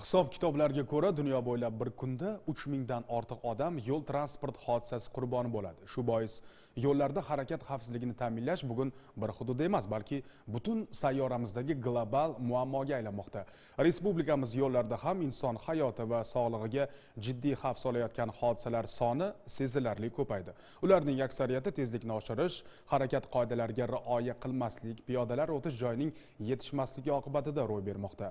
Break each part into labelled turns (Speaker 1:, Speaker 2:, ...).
Speaker 1: Hisob kitoblarga ko'ra dunyo bo'ylab bir kunda 3000 dan ortiq odam yo'l transport hodisasi qurboni bo'ladi. Shu bois yo'llarda harakat xavfsizligini ta'minlash bugun bir hudud emas, balki butun sayyoramizdagi global muammoga aylanmoqda. Respublikamiz yo'llarida ham inson hayoti va sog'lig'iga jiddiy xavf solayotgan hodisalar soni sezilarli ko'paydi. Ularning aksariyati tezlikni oshirish, harakat qoidalariga rioya qilmaslik, piyodalar o'tish joyining yetishmasligi oqibatida ro'y bermoqda.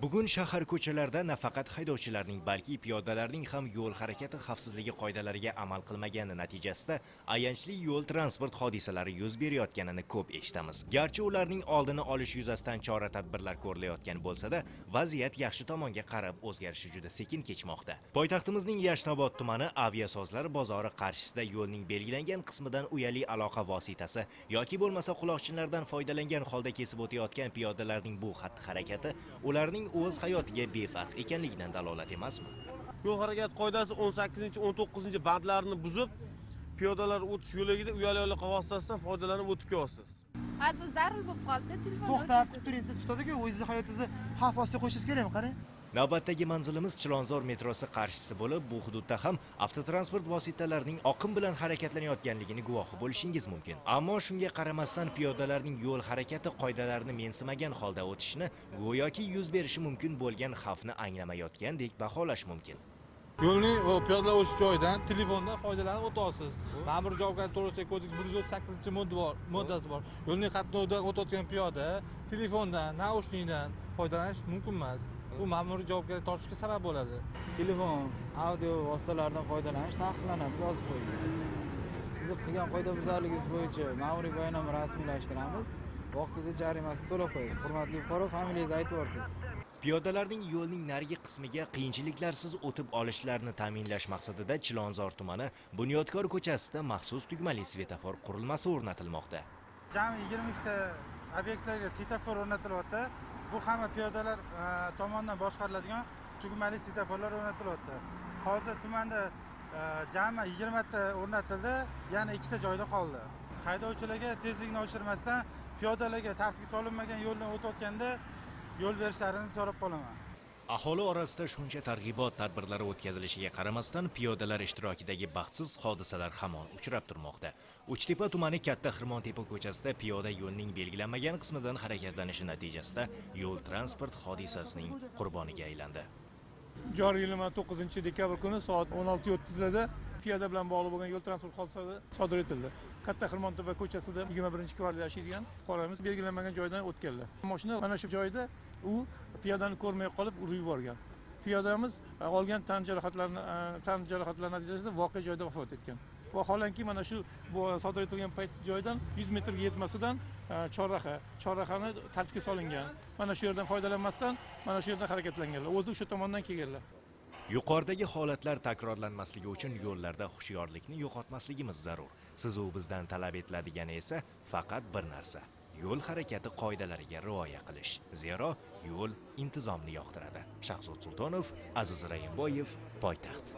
Speaker 2: Bugun shahar ko'chalarida nafaqat haydovchilarning, balki piyodalarning ham yo'l harakati xavfsizligi qoidalariga amal qilmagani natijasida ayanchli yo'l transport hodisalari yuz berayotganini ko'p eshitamiz. Garchi ularning oldini olish yuzasidan chora-tadbirlar ko'rilayotgan bo'lsa-da, vaziyat yaxshi tomonga qarab o'zgarishi juda sekin kechmoqda. Poytaxtimizning Yashnobod tumani aviasozlar bozori qarshisida yo'lning belgilangan qismidan uyali aloqa vositasi yoki bo'lmasa quloqchinlardan foydalangan holda kesib o'tayotgan piyodalarning bu xatti-harakati ularning o'z hayotiga befarq ekanligidan dalolat emasmi?
Speaker 3: Yo'l harakati qoidasi 18 19 bandlarini buzib piyodalar o'tish yo'lagida uyali aloqa vositasidan foydalanib o'tib kelyapsiz.
Speaker 4: Hozir zarur bo'lib qoldi telefon
Speaker 5: to'xtab kutib turing siz tutadiku o'zingizni hayotingizni xavf ostiga qo'yishingiz kerakmi qarang
Speaker 2: navbatdagi manzilimiz chilonzor metrosi qarshisi bo'lib bu hududda ham avtotransport vositalarining oqim bilan harakatlanayotganligini guvohi bo'lishingiz mumkin. Ammo shunga qaramasdan piyodalarning yo'l harakati qoidalarini mensimagan holda o'tishini go'yoki yuz berishi mumkin bo'lgan xavfni anglamayotgandek baholash mumkin.
Speaker 6: Yo'lning piyodalar o'tish joyidan telefondan foydalanib o'tyapsiz ma'muriy javobgarlik to'g'risidagi kodeks bir yuz o'ttiz sakkizinchi moddasi bor. Yo'lning qatnovidan o'tayotgan piyoda telefondan naushnikdan foydalanish mumkin emas bu ma'muriy javobgarlik tortishga sabab bo'ladi.
Speaker 5: Telefon audio vositalaridan foydalanish taqiqlanadi yozib qo'yilgan sizni qilgan qoidabuzarligingiz bo'yicha ma'muriy bayonnoma rasmiylashtiramiz. Vaqtida jarimasini to'lab qo'yasiz. Hurmatli fuqaro familiyangizni aytib yuborsiz
Speaker 2: piyodalarning yo'lning narigi qismiga qiyinchiliklarsiz o'tib olishlarini ta'minlash maqsadida chilonzor tumani bunyodkor ko'chasida maxsus tugmali svetofor qurilmasi o'rnatilmoqda.
Speaker 7: Jami yigirma ikkita obyektlarga svetofor o'rnatilyapti. Bu hamma piyodalar e, tomonidan boshqariladigan tugmali svetoforlar o'rnatilyapti. Hozir tumanda e, jami yigirmata o'rnatildi yana ikkita joyda qoldi. Haydovchilarga tezlikni oshirmasdan piyodalarga tartibga solinmagan yo'ldan o'tayotganda yo'l berishlarini so'rab qolaman.
Speaker 2: Aholi orasida shuncha targ'ibot tadbirlari o'tkazilishiga qaramasdan piyodalar ishtirokidagi baxtsiz hodisalar hamon uchrab turmoqda. Uchtepa tumani katta xirmontepa ko'chasida piyoda yo'lning belgilanmagan qismidan harakatlanishi natijasida yo'l transport hodisasining qurboniga aylandi.
Speaker 6: Joriy yil to'qqizinchi dekabr kuni soat o'n olti o'ttizlarda piyoda bilan bog'liq bo'lgan yo'l transport hodisasi sodir etildi. Katta xirmontepa ko'chasida yigirma birinchi kvartalda yashaydigan fuqaromiz belgilanmagan joydan o'tganlar. Mashina mana shu joyda u piyodani ko'rmay qolib urib yuborgan. Piyodamiz e, olgan tan jarohatlarini e, tan jarohatlari natijasida voqea joyida vafot etgan. Vaholanki mana shu e, sodir etilgan payt joydan yuz metrga yetmasidan chorraha chorrahani tartibga solingan. Mana shu yerdan foydalanmasdan mana shu yerdan harakatlanganlar. O'zi o'sha tomondan kelganlar.
Speaker 2: Yuqoridagi holatlar takrorlanmasligi uchun yo'llarda hushyorlikni yo'qotmasligimiz zarur. Sizu bizdan talab etiladigani esa faqat bir narsa yo'l harakati qoidalariga rioya qilish. Zero yo'l intizomni yoqtiradi. Shahzod sultonov aziz raimboyev poytaxt.